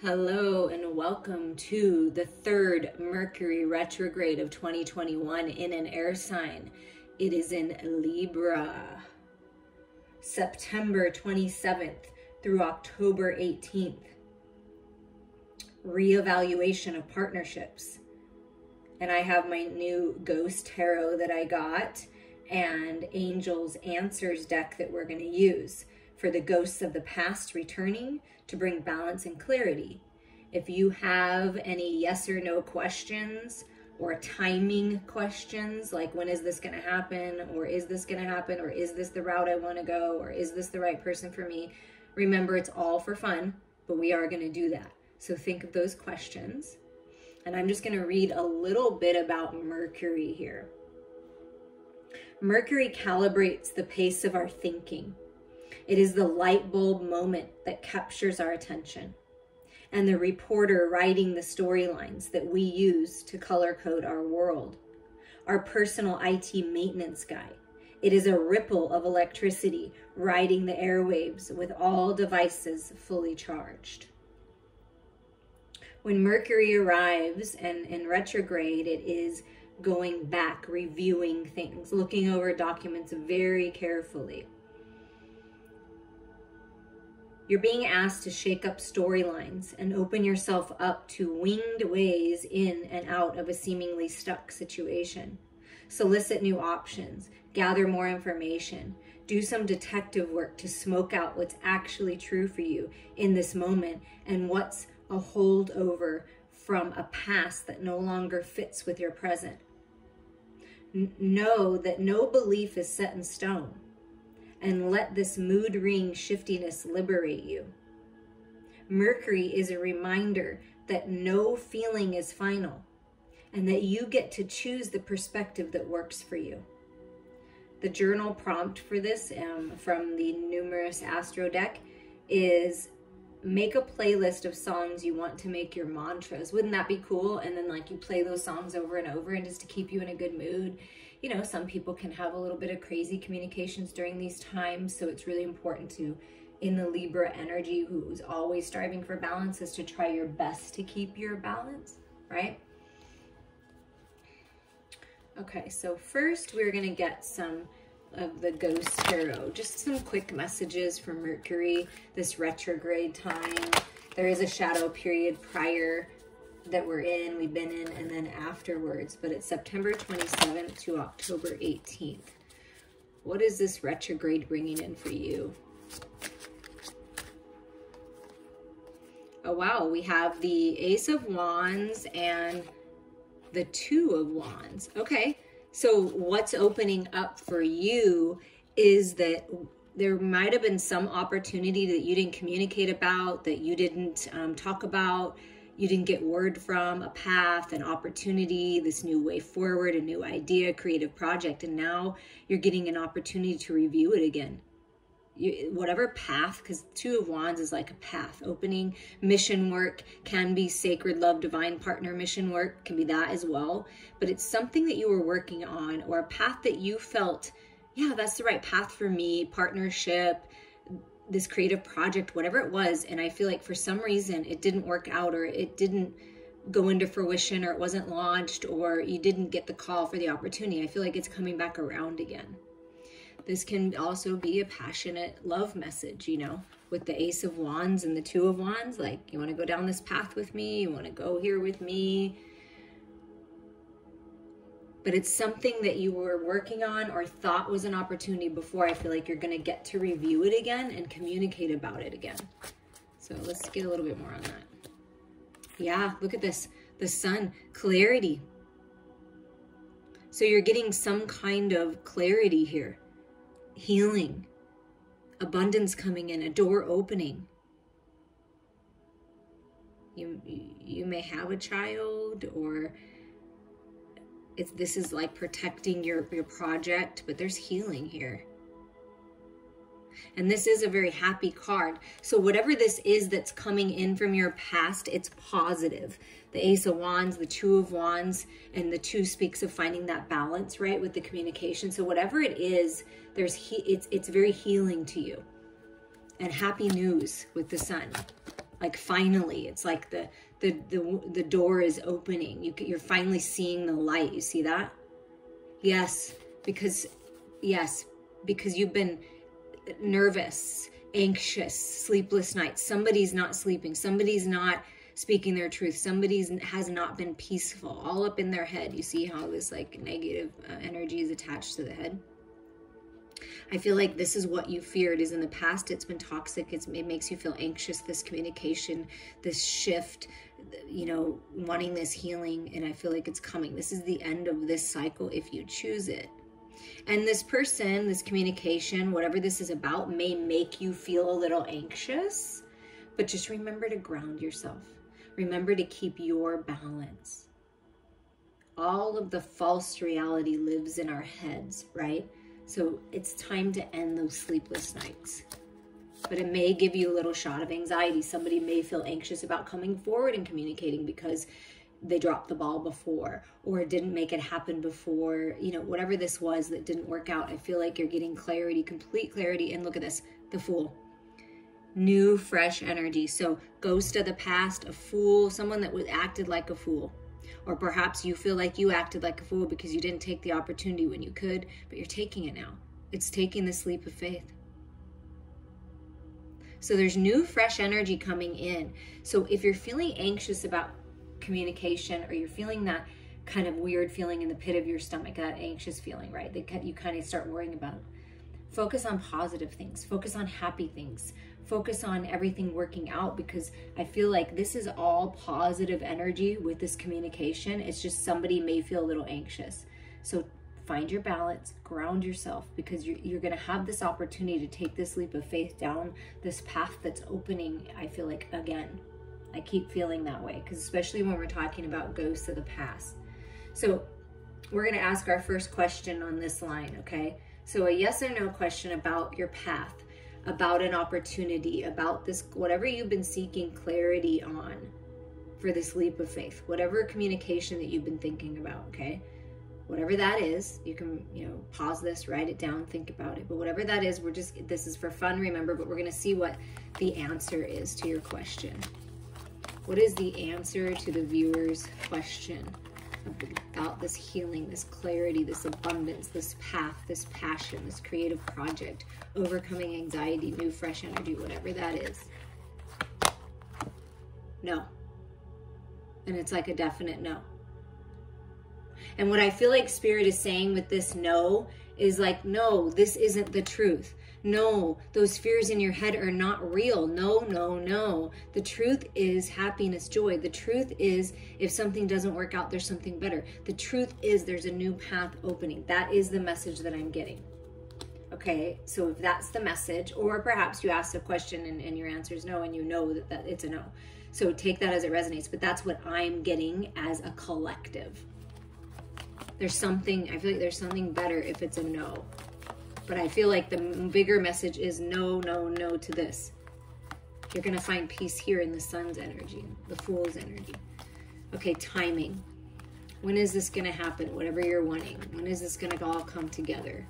Hello and welcome to the third Mercury retrograde of 2021 in an air sign. It is in Libra. September 27th through October 18th. Reevaluation of partnerships. And I have my new Ghost Tarot that I got and Angels Answers deck that we're going to use for the ghosts of the past returning to bring balance and clarity. If you have any yes or no questions or timing questions, like when is this going to happen, or is this going to happen, or is this the route I want to go, or is this the right person for me, remember it's all for fun, but we are going to do that. So think of those questions. And I'm just going to read a little bit about Mercury here. Mercury calibrates the pace of our thinking. It is the light bulb moment that captures our attention and the reporter writing the storylines that we use to color code our world. Our personal IT maintenance guy. It is a ripple of electricity riding the airwaves with all devices fully charged. When Mercury arrives and in retrograde, it is going back, reviewing things, looking over documents very carefully. You're being asked to shake up storylines and open yourself up to winged ways in and out of a seemingly stuck situation. Solicit new options, gather more information, do some detective work to smoke out what's actually true for you in this moment and what's a holdover from a past that no longer fits with your present. N- know that no belief is set in stone and let this mood ring shiftiness liberate you. Mercury is a reminder that no feeling is final and that you get to choose the perspective that works for you. The journal prompt for this um, from the numerous astro deck is make a playlist of songs you want to make your mantras. Wouldn't that be cool? And then like you play those songs over and over and just to keep you in a good mood you know, some people can have a little bit of crazy communications during these times. So it's really important to, in the Libra energy, who's always striving for balance, is to try your best to keep your balance, right? Okay, so first we're going to get some of the Ghost Tarot. Just some quick messages from Mercury, this retrograde time. There is a shadow period prior that we're in, we've been in, and then afterwards. But it's September 27th to October 18th. What is this retrograde bringing in for you? Oh, wow. We have the Ace of Wands and the Two of Wands. Okay. So what's opening up for you is that there might have been some opportunity that you didn't communicate about, that you didn't um, talk about, you didn't get word from, a path, an opportunity, this new way forward, a new idea, creative project, and now you're getting an opportunity to review it again. You, whatever path, because Two of Wands is like a path. Opening mission work can be sacred love, divine partner mission work, can be that as well. But it's something that you were working on or a path that you felt, yeah, that's the right path for me, partnership, this creative project, whatever it was. And I feel like for some reason it didn't work out or it didn't go into fruition or it wasn't launched or you didn't get the call for the opportunity. I feel like it's coming back around again. This can also be a passionate love message, you know, with the Ace of Wands and the Two of Wands. Like, you want to go down this path with me? You want to go here with me? But it's something that you were working on or thought was an opportunity before, I feel like you're going to get to review it again and communicate about it again. So let's get a little bit more on that. Yeah, look at this. The sun, clarity. So you're getting some kind of clarity here. Healing, abundance coming in, a door opening. You, you may have a child or it's this is like protecting your your project but there's healing here. And this is a very happy card. So whatever this is that's coming in from your past it's positive. The ace of wands the two of wands and the two speaks of finding that balance right with the communication. So whatever it is there's he it's it's very healing to you. And happy news with the sun. Like finally, it's like the the the, the door is opening. You you're finally seeing the light. You see that? Yes, because yes, because you've been nervous, anxious, sleepless nights. Somebody's not sleeping. Somebody's not speaking their truth. Somebody's has not been peaceful. All up in their head. You see how this like negative uh, energy is attached to the head? I feel like this is what you feared is in the past it's been toxic it's, it makes you feel anxious this communication this shift you know wanting this healing and I feel like it's coming this is the end of this cycle if you choose it and this person, this communication, whatever this is about, may make you feel a little anxious, but just remember to ground yourself. Remember to keep your balance. All of the false reality lives in our heads, right? So it's time to end those sleepless nights. But it may give you a little shot of anxiety. Somebody may feel anxious about coming forward and communicating because they dropped the ball before or didn't make it happen before, you know, whatever this was that didn't work out. I feel like you're getting clarity, complete clarity. And look at this the fool. New, fresh energy. So, ghost of the past, a fool, someone that was acted like a fool. Or perhaps you feel like you acted like a fool because you didn't take the opportunity when you could, but you're taking it now. It's taking the leap of faith. So there's new, fresh energy coming in. So if you're feeling anxious about communication or you're feeling that kind of weird feeling in the pit of your stomach, that anxious feeling, right? That you kind of start worrying about. Focus on positive things, focus on happy things, focus on everything working out because I feel like this is all positive energy with this communication. It's just somebody may feel a little anxious. So find your balance, ground yourself because you're, you're going to have this opportunity to take this leap of faith down this path that's opening, I feel like, again. I keep feeling that way because especially when we're talking about ghosts of the past. So we're going to ask our first question on this line, okay? So a yes or no question about your path, about an opportunity, about this, whatever you've been seeking clarity on for this leap of faith, whatever communication that you've been thinking about, okay? Whatever that is, you can, you know, pause this, write it down, think about it. But whatever that is, we're just, this is for fun, remember, but we're going to see what the answer is to your question. What is the answer to the viewer's question about this healing, this clarity, this abundance, this path, this passion, this creative project, overcoming anxiety, new fresh energy, whatever that is? No. And it's like a definite no. And what I feel like Spirit is saying with this no is like, no, this isn't the truth. No, those fears in your head are not real. No, no, no. The truth is happiness, joy. The truth is if something doesn't work out, there's something better. The truth is there's a new path opening. That is the message that I'm getting. Okay, so if that's the message, or perhaps you asked a question and, and your answer is no, and you know that, that it's a no. So take that as it resonates, but that's what I'm getting as a collective. There's something, I feel like there's something better if it's a no. But I feel like the bigger message is no, no, no to this. You're going to find peace here in the sun's energy, the fool's energy. Okay, timing. When is this going to happen? Whatever you're wanting. When is this going to all come together?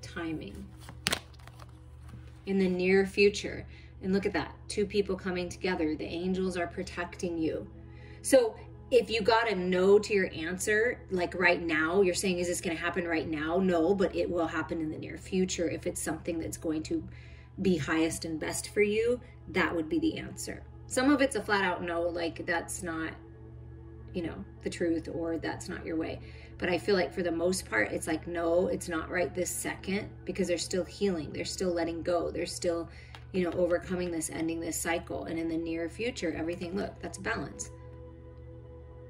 Timing. In the near future. And look at that. Two people coming together. The angels are protecting you. So if you got a no to your answer, like right now, you're saying, is this going to happen right now? No, but it will happen in the near future. If it's something that's going to be highest and best for you, that would be the answer. Some of it's a flat out no, like that's not, you know, the truth or that's not your way. But I feel like for the most part, it's like, no, it's not right this second because they're still healing. They're still letting go. They're still, you know, overcoming this, ending this cycle. And in the near future, everything, look, that's balance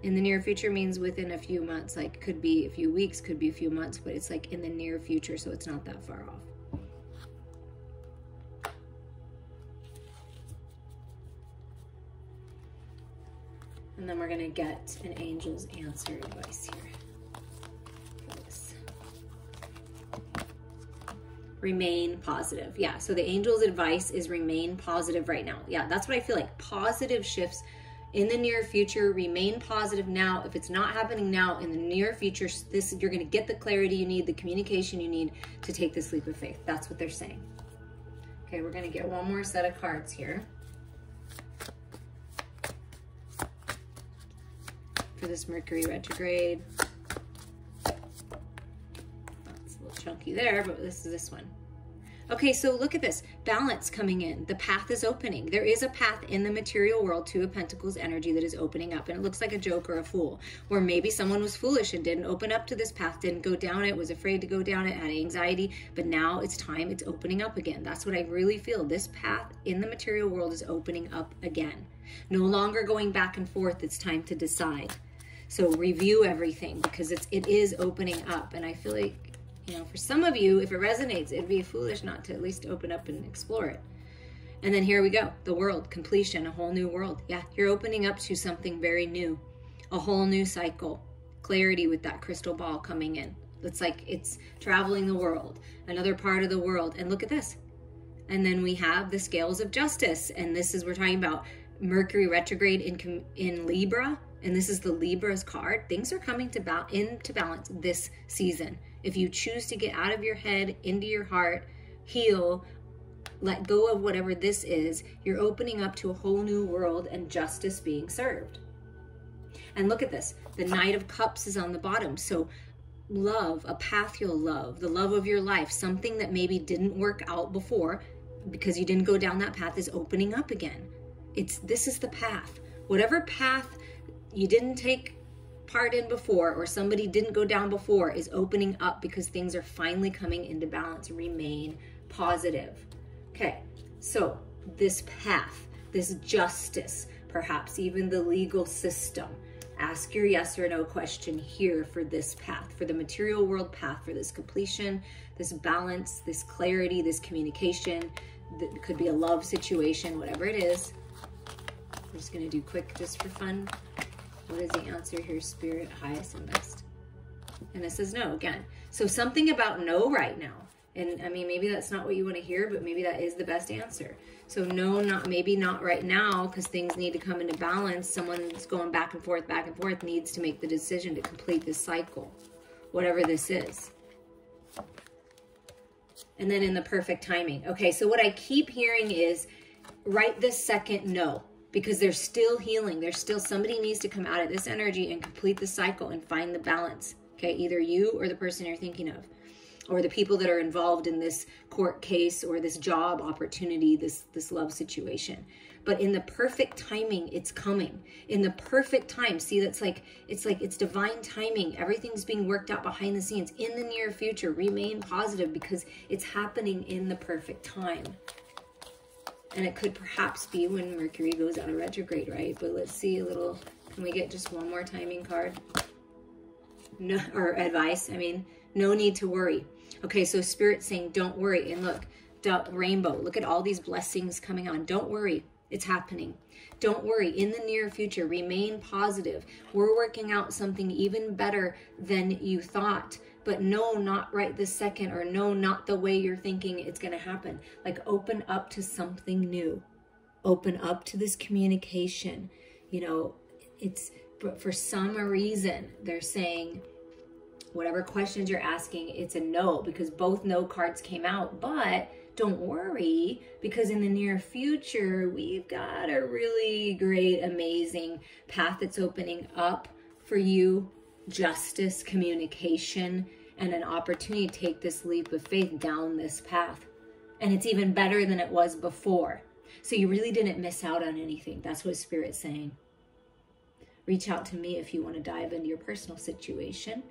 in the near future means within a few months like could be a few weeks could be a few months but it's like in the near future so it's not that far off. And then we're to get an angel's answer advice here remain positive. Yeah so the angel's advice is remain positive right now. Yeah that's what i feel like. Positive shifts in the near future remain positive now if it's not happening now in the near future this you're going to get the clarity you need the communication you need to take this leap of faith that's what they're saying Okay, we're going to get one more set of cards here. For this Mercury retrograde. That's a little chunky there, but this is this one. Okay, so look at this balance coming in. The path is opening. There is a path in the material world to a Pentacles energy that is opening up, and it looks like a joke or a fool, where maybe someone was foolish and didn't open up to this path, didn't go down it, was afraid to go down it, had anxiety, but now it's time, it's opening up again. That's what I really feel. This path in the material world is opening up again. No longer going back and forth, it's time to decide. So review everything because it's it is opening up, and I feel like you know, for some of you, if it resonates, it'd be foolish not to at least open up and explore it. And then here we go the world, completion, a whole new world. Yeah, you're opening up to something very new, a whole new cycle, clarity with that crystal ball coming in. It's like it's traveling the world, another part of the world. And look at this. And then we have the scales of justice. And this is, we're talking about Mercury retrograde in, in Libra. And this is the Libra's card. Things are coming to ba- into balance this season if you choose to get out of your head, into your heart, heal, let go of whatever this is, you're opening up to a whole new world and justice being served. And look at this the Knight of Cups is on the bottom. So, love, a path you'll love, the love of your life, something that maybe didn't work out before because you didn't go down that path is opening up again. It's this is the path. Whatever path you didn't take part in before or somebody didn't go down before is opening up because things are finally coming into balance. Remain positive. Okay, so this path, this justice, perhaps even the legal system. Ask your yes or no question here for this path, for the material world path, for this completion, this balance, this clarity, this communication. That could be a love situation, whatever it is. I'm just gonna do quick just for fun. The answer here, Spirit, highest and best? And it says no again. So something about no right now. And I mean, maybe that's not what you want to hear, but maybe that is the best answer. So no, not maybe not right now because things need to come into balance. Someone's going back and forth, back and forth needs to make the decision to complete this cycle, whatever this is. And then in the perfect timing. Okay, so what I keep hearing is right this second, no because they're still healing. There's still somebody needs to come out of this energy and complete the cycle and find the balance. Okay, either you or the person you're thinking of, or the people that are involved in this court case or this job opportunity, this this love situation. But in the perfect timing, it's coming. In the perfect time, see that's like it's like it's divine timing. Everything's being worked out behind the scenes in the near future. Remain positive because it's happening in the perfect time. And it could perhaps be when Mercury goes out of retrograde, right? But let's see a little, can we get just one more timing card? No, or advice, I mean, no need to worry. Okay, so Spirit saying, don't worry. And look, rainbow, look at all these blessings coming on. Don't worry, it's happening. Don't worry, in the near future, remain positive. We're working out something even better than you thought but no, not right this second, or no, not the way you're thinking it's going to happen. Like open up to something new. Open up to this communication. You know, it's, for some reason, they're saying, whatever questions you're asking, it's a no because both no cards came out. But don't worry because in the near future, we've got a really great, amazing path that's opening up for you justice, communication, and an opportunity to take this leap of faith down this path. And it's even better than it was before. So you really didn't miss out on anything. That's what Spirit's saying. Reach out to me if you want to dive into your personal situation.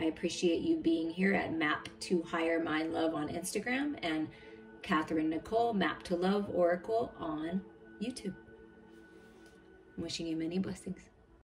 I appreciate you being here at Map to Higher Mind Love on Instagram and Catherine Nicole, Map to Love Oracle on YouTube. I'm wishing you many blessings.